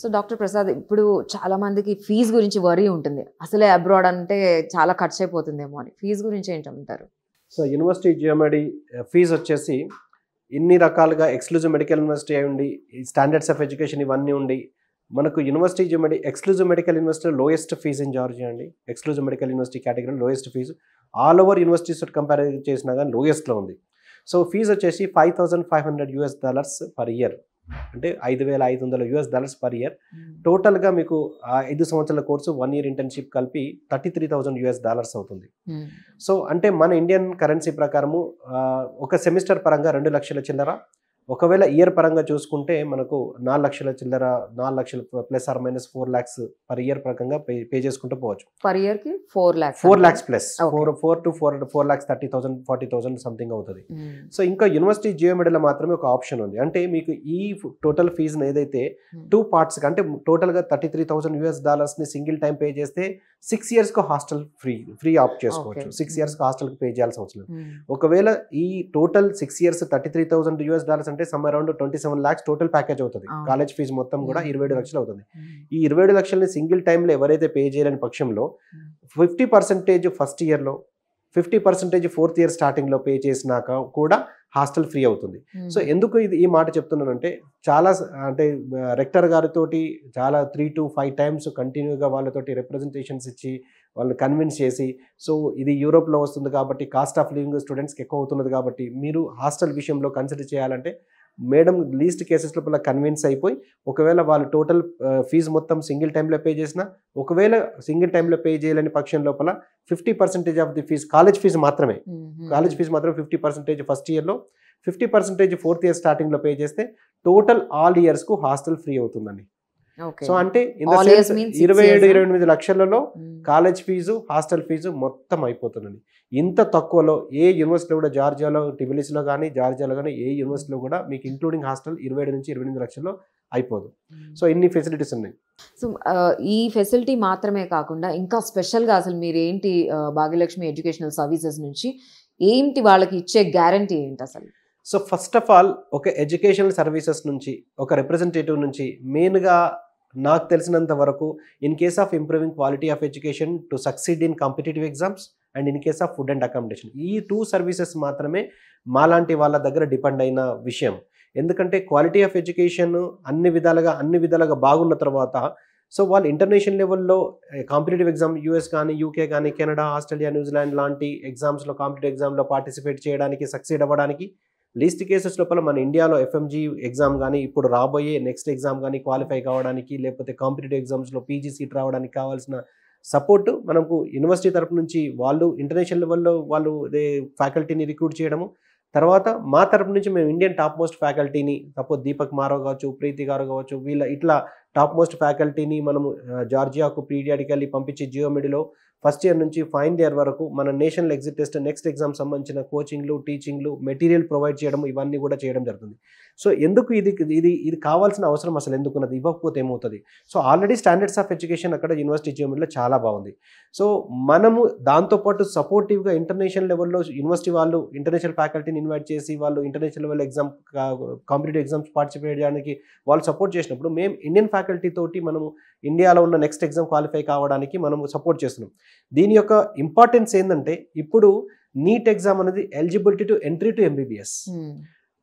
So doctor Prasad ఇప్పుడు చాలామందికి fee గురించి వరీ ఉంటుంది. అసలే అబ్రాడ్ అంటే చాలా ఖర్చు అయిపోతుందేమో అని. ఫీజు గురించి ఏంటంటారు సో యూనివర్సిటీ జియోమెడి ఫీజు వచ్చేసి ఇన్ని రకాలుగా ఎక్స్క్లూజివ్ మెడికల్ యూనివర్సిటీ అయి ఉండి స్టాండర్డ్స్ ఆఫ్ ఎడ్యుకేషన్ ఇవన్నీ ఉండి మనకు university Geomedi exclusive medical university lowest fee in Georgia అండి. Exclusive medical university category lowest fee all over universities compare చేసినా కానీ లోయెస్ట్లో ఉంది. సో ఫీజు వచ్చేసి five thousand five hundred US dollars per year అంటే ఐదు వేల ఐదు వందల యూఎస్ డాలర్స్ పర్ ఇయర్. టోటల్గా మీకు ఆ ఐదు సంవత్సరాల కోర్సు వన్ ఇయర్ ఇంటర్న్షిప్ కలిపి thirty three thousand US dollars అవుతుంది. సో అంటే మన ఇండియన్ కరెన్సీ ప్రకారము ఒక సెమిస్టర్ పరంగా రెండు లక్షల చిల్లర ఒకవేళ ఇయర్ పరంగా చూసుకుంటే మనకు నాలుగు లక్షల చిల్లర నాలుగు లక్షల plus or minus four lakhs per year ప్రకంగా pay చేసుకుంటూ పోవచ్చు. పర్ ఇయర్కి four lakhs four lakhs plus. Four four to four four lakhs thirty thousand forty thousand something అవుతుంది. సో ఇంకా యూనివర్సిటీ జియోమెడీలో మాత్రమే ఒక ఆప్షన్ ఉంది. అంటే మీకు ఈ టోటల్ ఫీజుని ఏదైతే టూ పార్ట్స్ అంటే టోటల్గా థర్టీ త్రీ థౌసండ్ యూఎస్ డాలర్స్ని సింగిల్ టైం పే చేస్తే సిక్స్ ఇయర్స్కి హాస్టల్ ఫ్రీ ఫ్రీ ఆప్ చేసుకోవచ్చు. సిక్స్ ఇయర్స్కి హాస్టల్కి పే చేయాల్సిన అవసరం లేదు. ఒకవేళ ఈ total six years thirty three thousand US dollars అంటే some around twenty seven lakhs total package అవుతుంది. కాలేజ్ ఫీజు మొత్తం కూడా Hmm. ఇరవై ఏడు లక్షలు అవుతుంది. ఈ ఇరవై ఏడు లక్షలని సింగిల్ టైంలో ఎవరైతే పే చేయలేని పక్షంలో ఫిఫ్టీ పర్సెంటేజ్ ఫస్ట్ ఇయర్లో ఫిఫ్టీ పర్సెంటేజ్ ఫోర్త్ ఇయర్ స్టార్టింగ్లో పే చేసినాక కూడా హాస్టల్ ఫ్రీ అవుతుంది. సో ఎందుకు ఇది ఈ మాట చెప్తున్నానంటే చాలా అంటే రెక్టర్ గారితోటి చాలా త్రీ టు ఫైవ్ టైమ్స్ కంటిన్యూగా వాళ్ళతోటి రిప్రజెంటేషన్స్ ఇచ్చి వాళ్ళని కన్విన్స్ చేసి సో ఇది యూరోప్లో వస్తుంది కాబట్టి కాస్ట్ ఆఫ్ లివింగ్ స్టూడెంట్స్కి ఎక్కువ అవుతున్నది కాబట్టి మీరు హాస్టల్ విషయంలో కన్సిడర్ చేయాలంటే మేడం లీస్ట్ కేసెస్ లోపల కన్విన్స్ అయిపోయి ఒకవేళ వాళ్ళు టోటల్ ఫీజు మొత్తం సింగిల్ టైంలో పే చేసినా ఒకవేళ సింగిల్ టైంలో పే చేయలేని పక్షం లోపల fifty percentage of the fees college fees మాత్రమే. కాలేజ్ ఫీజు మాత్రం ఫిఫ్టీ పర్సెంటేజ్ ఫస్ట్ ఇయర్లో ఫిఫ్టీ పర్సెంటేజ్ ఫోర్త్ ఇయర్ స్టార్టింగ్లో పే చేస్తే టోటల్ ఆల్ ఇయర్స్కు హాస్టల్ ఫ్రీ అవుతుందండి. సో అంటే ఇరవై ఏడు ఇరవై ఎనిమిది లక్షలలో కాలేజ్ ఫీజు హాస్టల్ ఫీజు మొత్తం అయిపోతుందండి. ఇంత తక్కువలో ఏ యూనివర్సిటీలో కూడా జార్జియాలో టిబిలిస్లో కానీ జార్జియాలో కానీ ఏ యూనివర్సిటీలో కూడా మీకు ఇంక్లూడింగ్ హాస్టల్ ఇరవై ఏడు నుంచి ఇరవై ఎనిమిది లక్షల్లో అయిపోదు. సో ఇన్ని ఫెసిలిటీస్ ఉన్నాయి. సో ఈ ఫెసిలిటీ మాత్రమే కాకుండా ఇంకా స్పెషల్గా అసలు మీరు ఏంటి భాగ్యలక్ష్మి ఎడ్యుకేషనల్ సర్వీసెస్ నుంచి ఏంటి వాళ్ళకి ఇచ్చే గ్యారంటీ ఏంటి అసలు? సో ఫస్ట్ ఆఫ్ ఆల్ ఒక ఎడ్యుకేషనల్ సర్వీసెస్ నుంచి ఒక రిప్రజెంటేటివ్ నుంచి మెయిన్గా నాకు తెలిసినంత వరకు in case of improving quality of education to succeed in competitive exams and in case of food and accommodation ఈ టూ సర్వీసెస్ మాత్రమే మాలాంటి వాళ్ళ దగ్గర డిపెండ్ అయిన విషయం. ఎందుకంటే క్వాలిటీ ఆఫ్ ఎడ్యుకేషన్ అన్ని విధాలుగా అన్ని విధాలుగా బాగున్న తర్వాత సో వాళ్ళు ఇంటర్నేషనల్ లెవెల్లో కాంపిటేటివ్ ఎగ్జామ్ యూఎస్ కానీ యూకే కానీ కెనడా ఆస్ట్రేలియా న్యూజిలాండ్ లాంటి ఎగ్జామ్స్లో కాంపిటేటివ్ ఎగ్జామ్లో పార్టిసిపేట్ చేయడానికి సక్సీడ్ అవ్వడానికి లీస్ట్ కేసెస్ లోపల మన ఇండియాలో ఎఫ్ఎంజీ ఎగ్జామ్ కానీ ఇప్పుడు రాబోయే నెక్స్ట్ ఎగ్జామ్ కానీ క్వాలిఫై కావడానికి లేకపోతే కాంపిటేటివ్ ఎగ్జామ్స్లో పీజీ సీట్ రావడానికి కావాల్సిన సపోర్ట్ మనకు యూనివర్సిటీ తరపు నుంచి వాళ్ళు ఇంటర్నేషనల్ లెవెల్లో వాళ్ళు ఫ్యాకల్టీని రిక్రూట్ చేయడము. తర్వాత మా తరపు నుంచి మేము ఇండియన్ టాప్ మోస్ట్ ఫ్యాకల్టీని సపోజ్ దీపక్ మారవ్ కావచ్చు ప్రీతి గారు కావచ్చు వీళ్ళ ఇట్లా టాప్ మోస్ట్ ఫ్యాకల్టీని మనము జార్జియాకు జార్జియాకు వెళ్ళి పంపించి జియోమెడిలో ఫస్ట్ ఇయర్ నుంచి ఫైనల్ ఇయర్ వరకు మన national exit test next exam సంబంధించిన కోచింగ్లు టీచింగ్లు మెటీరియల్ ప్రొవైడ్ చేయడం ఇవన్నీ కూడా చేయడం జరుగుతుంది. సో ఎందుకు ఇది ఇది ఇది కావాల్సిన అవసరం అసలు? ఎందుకున్నది ఇవ్వకపోతే ఏమవుతుంది? So already standards of education అక్కడ యూనివర్సిటీ అచీవ్మెంట్లో చాలా బాగుంది. సో మనము దాంతోపాటు సపోర్టివ్గా ఇంటర్నేషనల్ లెవెల్లో యూనివర్సిటీ వాళ్ళు ఇంటర్నేషనల్ ఫ్యాకల్టీని ఇన్వైట్ చేసి వాళ్ళు international level exam competitive exams participate చేయడానికి వాళ్ళు సపోర్ట్ చేసినప్పుడు మేము ఇండియన్ ఫ్యాకల్టీ తోటి మనము ఇండియాలో ఉన్న నెక్స్ట్ ఎగ్జామ్ క్వాలిఫై కావడానికి మనము సపోర్ట్ చేస్తున్నాం. దీని యొక్క ఇంపార్టెన్స్ ఏంటంటే ఇప్పుడు నీట్ ఎగ్జామ్ అనేది eligibility to entry to MBBS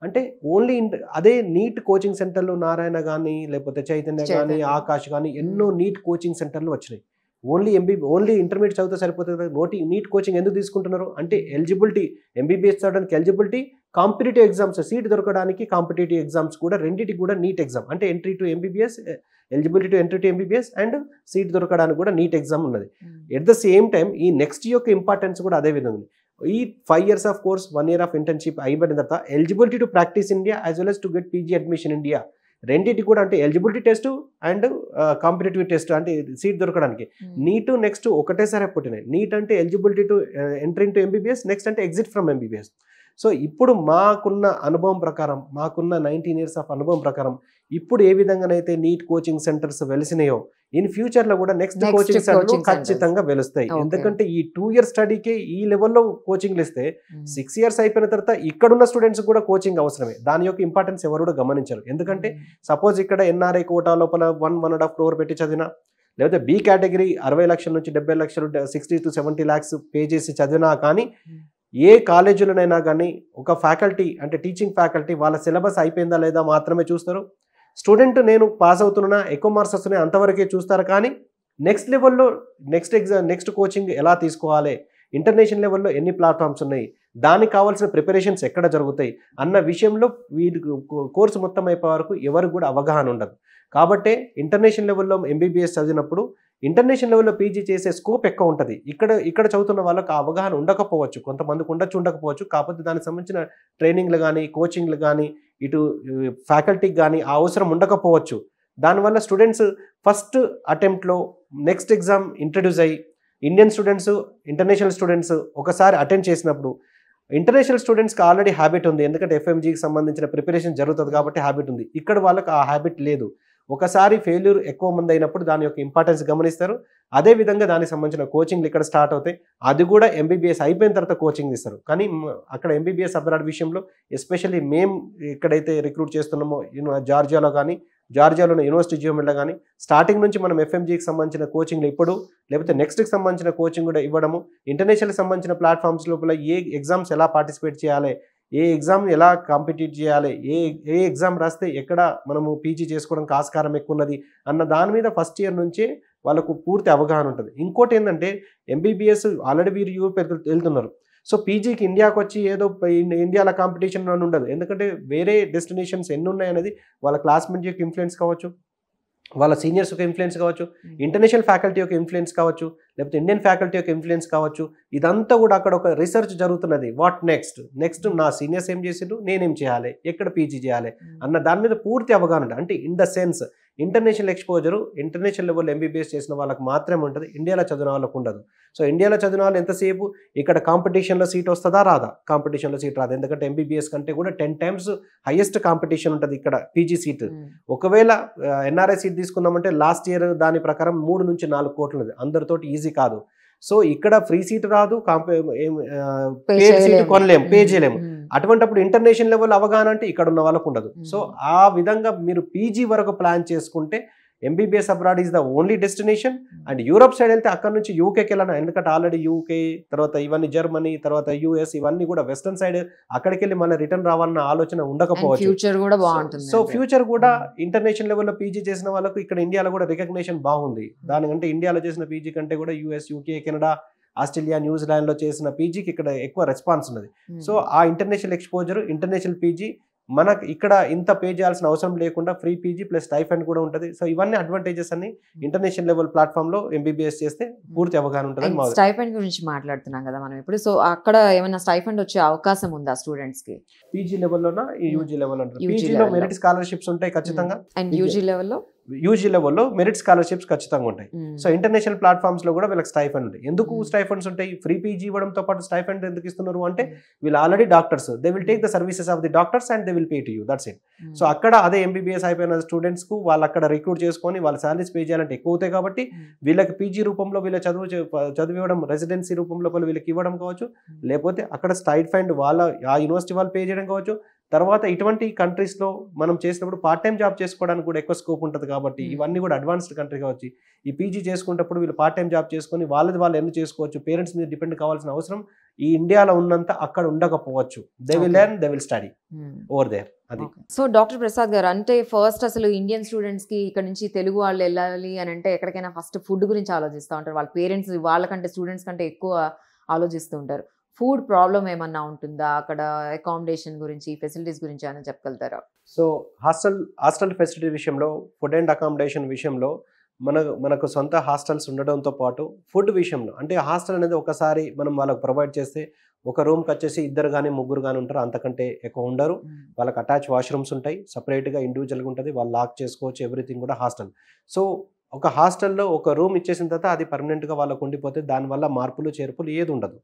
అంటే ఓన్లీ అదే నీట్ కోచింగ్ సెంటర్లు నారాయణ కానీ లేకపోతే చైతన్య కానీ. ఆకాష్ కానీ ఎన్నో నీట్ కోచింగ్ సెంటర్లు వచ్చినాయి. ఓన్లీ ఎంబీ ఓన్లీ ఇంటర్మీడియట్ చదివితే సరిపోతుంది కదా. నోటి నీట్ కోచింగ్ ఎందుకు తీసుకుంటున్నారు? అంటే ఎలిజిబిలిటీ ఎంబీబీఎస్ చదవడానికి ఎలిజిబిలిటీ కాంపిటేటివ్ ఎగ్జామ్స్ సీట్ దొరకడానికి కాంపిటేటివ్ ఎగ్జామ్స్ కూడా రెండింటికి కూడా నీట్ ఎగ్జామ్ అంటే entry to MBBS eligibility to entry to MBBS and seat దొరకడానికి కూడా నీట్ ఎగ్జామ్ ఉన్నది. ఎట్ ద సేమ్ టైం ఈ నెక్స్ట్ యొక్క ఇంపార్టెన్స్ కూడా అదే విధంగా ఉంది. ఈ five years of course one year of internship అయిపోయిన తర్వాత eligibility to practice India as well as to get PG admission India రెండింటి కూడా అంటే eligibility test and competitive test అంటే సీట్ దొరకడానికి. నీట్ నెక్స్ట్ ఒకటేసారి పుట్టినాయి. నీట్ అంటే eligibility to entering to MBBS next అంటే ఎగ్జిట్ ఫ్రమ్ ఎంబీబీఎస్ సో ఇప్పుడు మాకున్న అనుభవం ప్రకారం మాకున్న నైన్టీన్ ఇయర్స్ ఆఫ్ అనుభవం ప్రకారం ఇప్పుడు ఏ విధంగానైతే నీట్ కోచింగ్ సెంటర్స్ వెలిసినాయో ఇన్ ఫ్యూచర్లో కూడా నెక్స్ట్ కోచింగ్ సెంటర్. ఖచ్చితంగా వెలుస్తాయి. ఎందుకంటే ఈ టూ ఇయర్ స్టడీకి ఈ లెవెల్లో కోచింగ్లు ఇస్తే. సిక్స్ ఇయర్స్ అయిపోయిన తర్వాత ఇక్కడున్న స్టూడెంట్స్ కూడా కోచింగ్ అవసరమే దాని యొక్క ఇంపార్టెన్స్ ఎవరు కూడా గమనించరు ఎందుకంటే సపోజ్ ఇక్కడ ఎన్ఆర్ఐ కోటా లోపల one one and half crore పెట్టి చదివినా లేకపోతే బి కేటగిరీ అరవై లక్షల నుంచి డెబ్బై లక్షలు sixty to seventy lakhs pay చేసి చదివినా కానీ ఏ కాలేజీలోనైనా కానీ ఒక ఫ్యాకల్టీ అంటే టీచింగ్ ఫ్యాకల్టీ వాళ్ళ సిలబస్ అయిపోయిందా లేదా మాత్రమే చూస్తారు స్టూడెంట్ నేను పాస్ అవుతున్నా ఎక్కువ మార్క్స్ వస్తున్నాయి అంతవరకే చూస్తారు. కానీ నెక్స్ట్ లెవెల్లో నెక్స్ట్ ఎగ్జామ్ నెక్స్ట్ కోచింగ్ ఎలా తీసుకోవాలి? ఇంటర్నేషనల్ లెవెల్లో ఎన్ని ప్లాట్ఫామ్స్ ఉన్నాయి? దానికి కావాల్సిన ప్రిపరేషన్స్ ఎక్కడ జరుగుతాయి? అన్న విషయంలో వీటికి కోర్సు మొత్తం అయిపోయే వరకు ఎవరికి కూడా అవగాహన ఉండదు. కాబట్టి ఇంటర్నేషనల్ లెవెల్లో ఎంబీబీఎస్ చదివినప్పుడు ఇంటర్నేషనల్ లెవెల్లో పీజీ చేసే స్కోప్ ఎక్కువ ఉంటుంది. ఇక్కడ ఇక్కడ చదువుతున్న వాళ్ళకి ఆ అవగాహన ఉండకపోవచ్చు. కొంతమందికి ఉండొచ్చు ఉండకపోవచ్చు. కాకపోతే దానికి సంబంధించిన ట్రైనింగ్లు కానీ కోచింగ్లు కానీ ఇటు ఫ్యాకల్టీకి కానీ ఆ అవసరం ఉండకపోవచ్చు. దానివల్ల స్టూడెంట్స్ ఫస్ట్ అటెంప్ట్లో నెక్స్ట్ ఎగ్జామ్ ఇంట్రడ్యూస్ అయ్యి ఇండియన్ స్టూడెంట్స్ ఇంటర్నేషనల్ స్టూడెంట్స్ ఒకసారి అటెండ్ చేసినప్పుడు ఇంటర్నేషనల్ స్టూడెంట్స్కి ఆల్రెడీ హ్యాబిట్ ఉంది. ఎందుకంటే ఎఫ్ఎంజీకి సంబంధించిన ప్రిపరేషన్ జరుగుతుంది కాబట్టి హ్యాబిట్ ఉంది. ఇక్కడ వాళ్ళకి ఆ హ్యాబిట్ లేదు. ఒకసారి ఫెయిల్యూర్ ఎక్కువ మంది అయినప్పుడు దాని యొక్క ఇంపార్టెన్స్ గమనిస్తారు. అదే విధంగా దానికి సంబంధించిన కోచింగ్లు ఇక్కడ స్టార్ట్ అవుతాయి. అది కూడా ఎంబీబీఎస్ అయిపోయిన తర్వాత కోచింగ్ ఇస్తారు కానీ అక్కడ ఎంబీబీఎస్ అబ్రాడ్ విషయంలో ఎస్పెషల్లీ మేము ఎక్కడైతే రిక్రూట్ చేస్తున్నామో జార్జియాలో కానీ జార్జియాలో యూనివర్సిటీ జియోమెల్లో కానీ స్టార్టింగ్ నుంచి మనం ఎఫ్ఎంజీకి సంబంధించిన కోచింగ్లు ఇప్పుడు లేకపోతే నెక్స్ట్కి సంబంధించిన కోచింగ్ కూడా ఇవ్వడము ఇంటర్నేషనల్ సంబంధించిన ప్లాట్ఫామ్స్ లోపల ఏ ఎగ్జామ్స్ ఎలా పార్టిసిపేట్ చేయాలి ఏ ఎగ్జామ్ ఎలా కాంపిటీట్ చేయాలి? ఏ ఏ ఎగ్జామ్ రాస్తే ఎక్కడ మనము పీజీ చేసుకోవడానికి ఆస్కారం ఎక్కువ ఉన్నది అన్న దాని మీద ఫస్ట్ ఇయర్ నుంచే వాళ్ళకు పూర్తి అవగాహన ఉంటుంది. ఇంకోటి ఏంటంటే ఎంబీబీఎస్ ఆల్రెడీ వీరు యూరోప్ వెళ్తున్నారు. సో పీజీకి ఇండియాకి వచ్చి ఏదో ఇండియాలో కాంపిటీషన్ అని ఉండదు. ఎందుకంటే వేరే డెస్టినేషన్స్ ఎన్ని ఉన్నాయనేది వాళ్ళ క్లాస్మేట్ యొక్క ఇన్ఫ్లుయెన్స్ కావచ్చు. వాళ్ళ సీనియర్స్ యొక్క ఇన్ఫ్లుయెన్స్ కావచ్చు ఇంటర్నేషనల్ ఫ్యాకల్టీ యొక్క ఇన్ఫ్లుయెన్స్ కావచ్చు లేకపోతే ఇండియన్ ఫ్యాకల్టీ యొక్క ఇన్ఫ్లుయెన్స్ కావచ్చు. ఇదంతా కూడా అక్కడ ఒక రీసెర్చ్ జరుగుతున్నది. వాట్ నెక్స్ట్ నెక్స్ట్ నా సీనియర్స్ ఏం చేసిండ్రు? నేనేం చేయాలి? ఎక్కడ పీజీ చేయాలి? అన్న దాని మీద పూర్తి అవగాహన అంటే in the sense international exposure international level MBBS చేసిన వాళ్ళకి మాత్రమే ఉంటుంది. ఇండియాలో చదివిన వాళ్ళకు ఉండదు. సో ఇండియాలో చదివిన వాళ్ళు ఎంతసేపు? ఇక్కడ కాంపిటీషన్లో సీట్ వస్తుందా? రాదా. కాంపిటీషన్లో సీట్ రాదు. ఎందుకంటే ఎంబీబీఎస్ కంటే కూడా టెన్ టైమ్స్ హైయెస్ట్ కాంపిటీషన్ ఉంటుంది ఇక్కడ పీజీ సీట్. ఒకవేళ ఎన్ఆర్ఐ సీట్ తీసుకున్నామంటే లాస్ట్ ఇయర్ దాని ప్రకారం మూడు నుంచి నాలుగు కోట్లు ఉంది అందరితోటి ఈజీ కాదు. సో ఇక్కడ ఫ్రీ సీట్ రాదు పేడ్ సీట్ కొనలేము పే చేయలేము. అటువంటిప్పుడు ఇంటర్నేషనల్ లెవెల్ అవగాహన అంటే ఇక్కడ ఉన్న వాళ్ళకు ఉండదు. సో ఆ విధంగా మీరు పీజీ వరకు ప్లాన్ చేసుకుంటే MBBS abroad is the only destination and Europe side వెళ్తే అక్కడ నుంచి యూకేకి వెళ్ళాను ఎందుకంటే ఆల్రెడీ యూకే తర్వాత ఇవన్నీ జర్మనీ తర్వాత యూఎస్ ఇవన్నీ కూడా వెస్టర్న్ సైడ్ అక్కడికి వెళ్ళి మళ్ళీ రిటర్న్ రావాలన్న ఆలోచన ఉండకపోవచ్చు ఫ్యూచర్ కూడా బాగుంటుంది సో. ఫ్యూచర్ కూడా. ఇంటర్నేషనల్ లెవెల్లో పీజీ చేసిన వాళ్ళకు ఇక్కడ ఇండియాలో కూడా రికగ్నేషన్ బాగుంది దానికంటే ఇండియాలో చేసిన పీజీ కంటే కూడా యూఎస్ యూకే కెనడా ఆస్ట్రేలియా న్యూజిలాండ్లో చేసిన పీజీకి ఇక్కడ ఎక్కువ రెస్పాన్స్ ఉన్నది. సో ఆ ఇంటర్నేషనల్ ఎక్స్పోజర్ ఇంటర్నేషనల్ పీజీ మనకు ఇక్కడ ఇంత పే చేయాల్సిన అవసరం లేకుండా ఫ్రీ పీజీ ప్లస్ స్టైఫండ్ కూడా ఉంటుంది. సో ఇవన్నీ అడ్వాంటేజెస్ అన్ని ఇంటర్నేషనల్ లెవెల్ ప్లాట్ఫామ్లో ఎంబీబీఎస్ చేస్తే పూర్తి అవగాహన ఉంటుంది స్టైఫండ్ గురించి మాట్లాడుతున్నాం కదా మనం ఇప్పుడు. సో అక్కడ ఏమైనా స్టైఫండ్ వచ్చే అవకాశం ఉందా స్టూడెంట్స్కి పీజీ లెవెల్లోనా? ఈ యూజీ లెవెల్ ఉంటుంది పీజీలో. మెరిట్ స్కాలర్షిప్స్ ఉంటాయి ఖచ్చితంగా. అండ్ యూజీ లెవెల్లో? యూజీ లెవెల్లో మెరిట్ స్కాలర్షిప్స్ ఖచ్చితంగా ఉంటాయి. సో ఇంటర్నేషనల్ ప్లాట్ఫామ్స్లో కూడా వీళ్ళకి స్టైఫండ్ ఉంది. ఎందుకు. స్టైఫండ్స్ ఉంటాయి? ఫ్రీ పీజీ ఇవ్వడంతో పాటు స్టైఫండ్ ఎందుకు ఇస్తున్నారు అంటే వీళ్ళు already doctors. They will take the services of the doctors and they will pay to you that's it so అక్కడ అదే ఎంబీబీఎస్ అయిపోయిన స్టూడెంట్స్కు వాళ్ళు అక్కడ రిక్రూట్ చేసుకొని వాళ్ళ సాలరీస్ పే చేయాలంటే ఎక్కువ అవుతాయి కాబట్టి వీళ్ళకి పీజీ రూపంలో వీళ్ళ చదువు చే- చదువు ఇవ్వడం రెసిడెన్సీ రూపంలో వాళ్ళు వీళ్ళకి ఇవ్వడం కావచ్చు. లేకపోతే అక్కడ స్టైడ్ ఫండ్ వాళ్ళ ఆ యూనివర్సిటీ వాళ్ళు పే చేయడం కావచ్చు. తర్వాత ఇటువంటి కంట్రీస్లో మనం చేసినప్పుడు పార్ట్ టైం జాబ్ చేసుకోవడానికి కూడా ఎక్కువ స్కోప్ ఉంటుంది కాబట్టి Hmm. ఇవన్నీ కూడా అడ్వాన్స్డ్ కంట్రీ కావచ్చు ఈ పీజీ చేసుకునేటప్పుడు వీళ్ళు పార్ట్ టైం జాబ్ చేసుకొని వాళ్ళది వాళ్ళు ఎన్ని చేసుకోవచ్చు పేరెంట్స్ మీద డిపెండ్ కావాల్సిన అవసరం ఈ ఇండియాలో ఉన్నంత అక్కడ ఉండకపోవచ్చు. They will. Learn they will study over there అది. సో డాక్టర్ ప్రసాద్ గారు అంటే ఫస్ట్ అసలు ఇండియన్ స్టూడెంట్స్కి ఇక్కడ నుంచి తెలుగు వాళ్ళు వెళ్ళాలి అని అంటే ఎక్కడికైనా ఫస్ట్ ఫుడ్ గురించి ఆలోచిస్తూ ఉంటారు. వాళ్ళ పేరెంట్స్ వాళ్ళకంటే స్టూడెంట్స్ కంటే ఎక్కువ ఆలోచిస్తూ ఉంటారు. ఫుడ్ ప్రాబ్లం ఏమన్నా ఉంటుందా? అక్కడ అకామిడేషన్ గురించి ఫెసిలిటీస్ గురించి అని చెప్పగలుగుతారా? సో హాస్టల్ హాస్టల్ ఫెసిలిటీ విషయంలో ఫుడ్ అండ్ అకామిడేషన్ విషయంలో మన మనకు సొంత హాస్టల్స్ ఉండడంతో పాటు ఫుడ్ విషయంలో అంటే హాస్టల్ అనేది ఒకసారి మనం వాళ్ళకి ప్రొవైడ్ చేస్తే ఒక రూమ్కి వచ్చేసి ఇద్దరు కానీ ముగ్గురు కానీ ఉంటారు అంతకంటే ఎక్కువ ఉండరు. వాళ్ళకి అటాచ్ వాష్రూమ్స్ ఉంటాయి సపరేట్గా ఇండివిజువల్గా ఉంటుంది వాళ్ళు లాక్ చేసుకోవచ్చు ఎవ్రీథింగ్ కూడా హాస్టల్. సో ఒక హాస్టల్లో ఒక రూమ్ ఇచ్చేసిన తర్వాత అది పర్మనెంట్గా వాళ్ళకు ఉండిపోతే దానివల్ల మార్పులు చేర్పులు ఏది ఉండదు.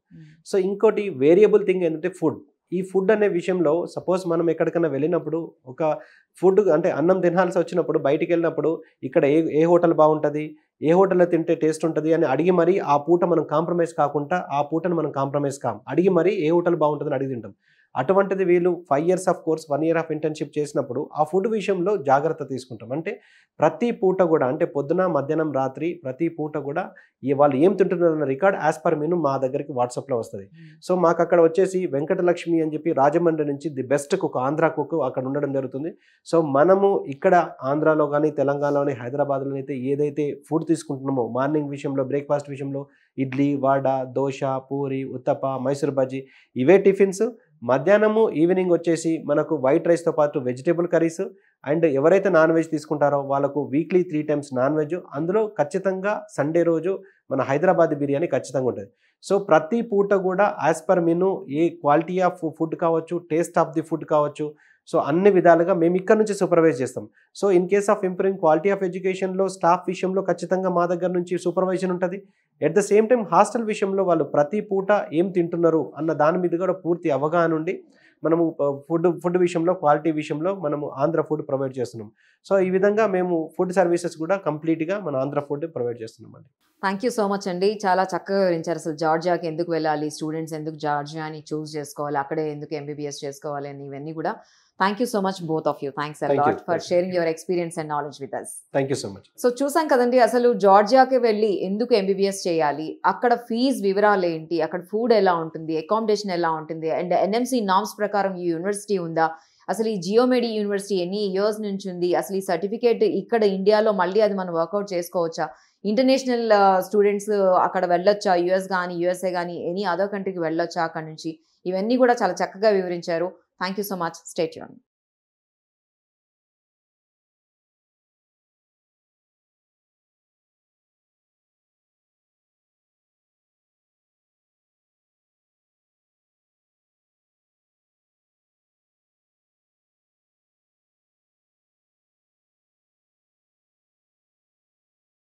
సో ఇంకోటి వేరియబుల్ థింగ్ ఏంటంటే ఫుడ్ ఈ ఫుడ్ అనే విషయంలో సపోజ్ మనం ఎక్కడికైనా వెళ్ళినప్పుడు ఒక ఫుడ్ అంటే అన్నం తినాల్సి వచ్చినప్పుడు బయటికి వెళ్ళినప్పుడు ఇక్కడ ఏ ఏ హోటల్ బాగుంటుంది ఏ హోటల్లో తింటే టేస్ట్ ఉంటుంది అని అడిగి మరీ ఆ పూట మనం కాంప్రమైజ్ కాకుండా ఆ పూటను మనం కాంప్రమైజ్ కాం. అడిగి మరీ ఏ హోటల్ బాగుంటుందని అడిగి తింటాం. అటువంటిది వీళ్ళు five years of course one year of internship చేసినప్పుడు ఆ ఫుడ్ విషయంలో జాగ్రత్త తీసుకుంటాం. అంటే ప్రతి పూట కూడా అంటే పొద్దున మధ్యాహ్నం రాత్రి ప్రతి పూట కూడా ఈ వాళ్ళు ఏం తింటున్నారన్న రికార్డ్ యాజ్ పర్ మెను మా దగ్గరికి వాట్సాప్లో వస్తుంది. సో మాకు అక్కడ వచ్చేసి వెంకటలక్ష్మి అని చెప్పి రాజమండ్రి నుంచి the best cook Andhra cook అక్కడ ఉండడం జరుగుతుంది. సో మనము ఇక్కడ ఆంధ్రాలో కానీ తెలంగాణలోని హైదరాబాద్లో అయితే ఏదైతే ఫుడ్ తీసుకుంటున్నామో మార్నింగ్ విషయంలో బ్రేక్ఫాస్ట్ విషయంలో ఇడ్లీ వడ దోశ పూరి ఉత్తప మైసూర్ బజ్జీ ఇవే టిఫిన్స్ మధ్యాహ్నము ఈవినింగ్ వచ్చేసి మనకు వైట్ రైస్తో పాటు వెజిటేబుల్ కర్రీస్ అండ్ ఎవరైతే నాన్ వెజ్ తీసుకుంటారో వాళ్ళకు weekly three times non veg అందులో ఖచ్చితంగా సండే రోజు మన హైదరాబాద్ బిర్యానీ ఖచ్చితంగా ఉంటుంది. సో ప్రతి పూట కూడా యాజ్ పర్ మెను ఏ క్వాలిటీ ఆఫ్ ఫుడ్ కావచ్చు టేస్ట్ ఆఫ్ ది ఫుడ్ కావచ్చు సో అన్ని విధాలుగా మేము ఇక్కడ నుంచి సూపర్వైజ్ చేస్తాం. So in case of improving quality of ఎడ్యుకేషన్లో స్టాఫ్ విషయంలో ఖచ్చితంగా మా దగ్గర నుంచి సూపర్వైజన్ ఉంటుంది. At the same time hostel విషయంలో వాళ్ళు ప్రతి పూట ఏం తింటున్నారు అన్న దాని మీద కూడా పూర్తి అవగాహన ఉండి మనము ఫుడ్ ఫుడ్ విషయంలో క్వాలిటీ విషయంలో మనము ఆంధ్ర ఫుడ్ ప్రొవైడ్ చేస్తున్నాం. సో ఈ విధంగా మేము ఫుడ్ సర్వీసెస్ కూడా కంప్లీట్గా మన ఆంధ్ర ఫుడ్ ప్రొవైడ్ చేస్తున్నాం అండి. థ్యాంక్ యూ సో మచ్ అండి. చాలా చక్కగా వివరించారు అసలు జార్జియాకి ఎందుకు వెళ్ళాలి స్టూడెంట్స్ ఎందుకు జార్జియాని చూస్ చేసుకోవాలి అక్కడే ఎందుకు ఎంబీబీఎస్ చేసుకోవాలి అని ఇవన్నీ కూడా. Thank you so much both of you thanks. A lot for. Sharing your experience and knowledge with us thank you so much so చూసాం కదండి అసలు జార్జియాకి వెళ్ళి ఎందుకు ఎంబీబీఎస్ చేయాలి? అక్కడ ఫీజ్ వివరాలు ఏంటి? అక్కడ ఫుడ్ ఎలా ఉంటుంది? అకామిడేషన్ ఎలా ఉంటుంది? అండ్ ఎన్ఎంసీ నామ్స్ ప్రకారం ఈ యూనివర్సిటీ ఉందా? అసలు ఈ జియోమెడి యూనివర్సిటీ ఎన్ని ఇయర్స్ నుంచి ఉంది? అసలు ఈ సర్టిఫికేట్ ఇక్కడ ఇండియాలో మళ్ళీ అది మనం వర్కౌట్ చేసుకోవచ్చా? ఇంటర్నేషనల్ స్టూడెంట్స్ అక్కడ వెళ్ళొచ్చా? యుఎస్ కానీ యుఎస్ఏ కానీ ఎనీ అదర్ కంట్రీకి వెళ్ళొచ్చా అక్కడ నుంచి? ఇవన్నీ కూడా చాలా చక్కగా వివరించారు. Thank you so much stay Yoon